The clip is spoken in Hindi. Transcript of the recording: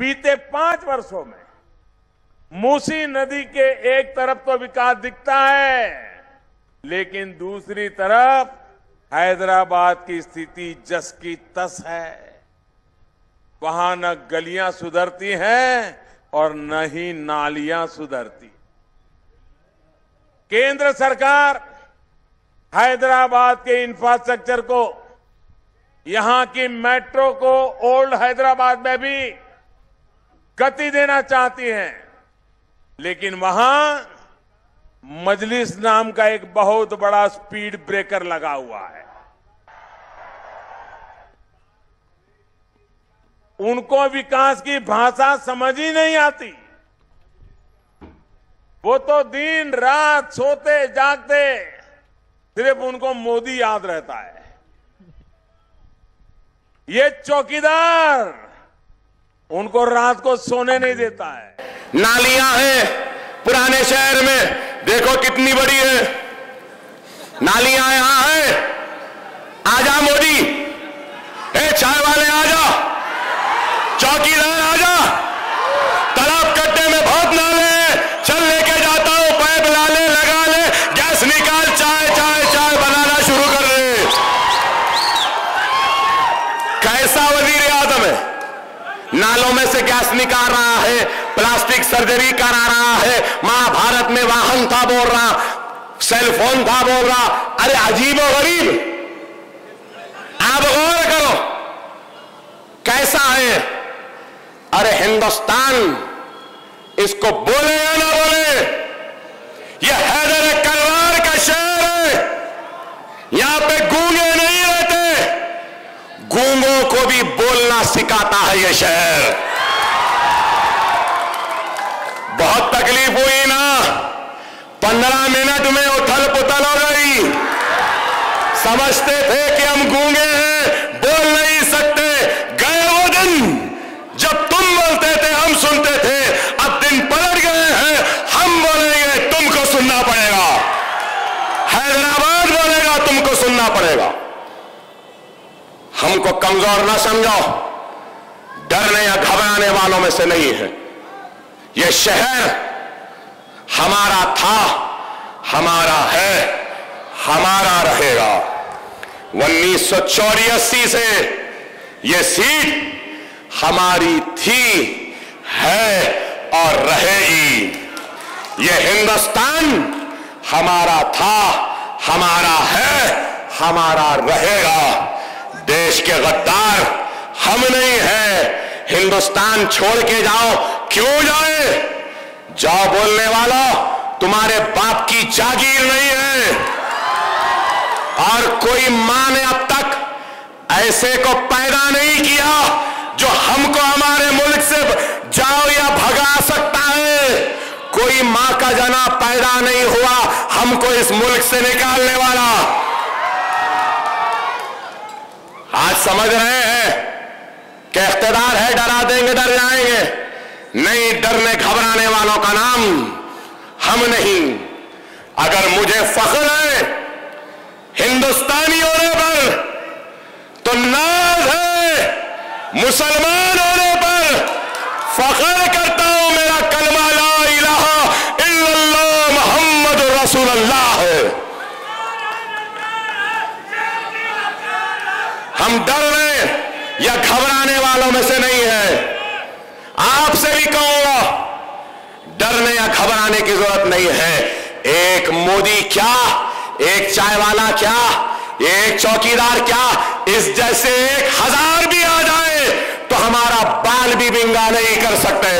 बीते पाँच वर्षों में मूसी नदी के एक तरफ़ तो विकास दिखता है, लेकिन दूसरी तरफ़ हैदराबाद की स्थिति जस की तस है। वहाँ न गलियाँ सुधरती हैं और न ही नालियाँ सुधरती। केंद्र सरकार हैदराबाद के इंफ्रास्ट्रक्चर को, यहाँ की मेट्रो को, ओल्ड हैदराबाद में भी गति देना चाहती है। लेकिन वहाँ मजलिस नाम का एक बहुत बड़ा स्पीड ब्रेकर लगा हुआ है। उनको विकास की भाषा समझ ही नहीं आती। वो तो दिन रात सोते, जागते, सिर्फ़ उनको मोदी याद रहता है। ये चौकीदार उनको रात को सोने नहीं देता है। नालियाँ हैं पुराने शहर में। देखो कितनी बड़ी है। नालियाँ यहाँ है। आजा मोदी। ए, चाय वाले, आजा। चौकीदार, आजा तालाब कट्टे में बहुत नाले हैं चल लेके जाता हूँ पाइप ला ले लगा ले गैस निकाल चाय चाय चाय बनाना शुरू कर दे कैसा वज़ीर आज़म है नालों में से गैस निकाल रहा है, प्लास्टिक सर्जरी करा रहा है, महाभारत में वाहन था बोल रहा सेलफोन था बोल रहा, अरे अजीब और गरीब। आप गौर करो, कैसा है? अरे हिंदुस्तान, इसको बोले या ना बोले, यह हैदर कलवार का शहर है। यहाँ पे गूँगे भी बोलना सिखाता है यह शहर। बहुत तकलीफ़ हुई ना। पंद्रह मिनट में उथल पुथल हो गई। समझते थे कि हम गूँगे हैं, बोल नहीं सकते। गए वो दिन, जब तुम बोलते थे, हम सुनते थे। अब दिन पलट गए हैं, हम बोलेंगे, तुमको सुनना पड़ेगा। हैदराबाद बोलेगा, तुमको सुनना पड़ेगा। हमको कमज़ोर ना समझो डरने या घबराने वालों में से नहीं है। यह शहर हमारा था, हमारा है, हमारा रहेगा। उन्नीस सौ चौरासी से यह सीट हमारी थी, है और रहेगी। यह हिंदुस्तान हमारा था, हमारा है, हमारा रहेगा। देश के गद्दार हम नहीं है। हिंदुस्तान छोड़ के जाओ। क्यों जाए? जाओ बोलने वाला, तुम्हारे बाप की जागीर नहीं है। और कोई माँ ने अब तक ऐसे को पैदा नहीं किया जो हमको हमारे मुल्क से जाओ या भगा सकता है। कोई माँ का जना पैदा नहीं हुआ, हमको इस मुल्क से निकालने वाला। आज समझ रहे हैं कि इख्तदार है, डरा देंगे, डर जाएँगे। नहीं डरने घबराने वालों का नाम हम नहीं। अगर मुझे फख्र है हिंदुस्तानी होने पर तो नाज है मुसलमान होने पर फख्र करता हम डरने या घबराने वालों में से नहीं है। आपसे भी कहूँगा, डरने या घबराने की ज़रूरत नहीं है। एक मोदी क्या? एक चाय वाला क्या? एक चौकीदार क्या? इस जैसे एक हज़ार भी आ जाए तो हमारा बाल भी बिंगा नहीं कर सकते।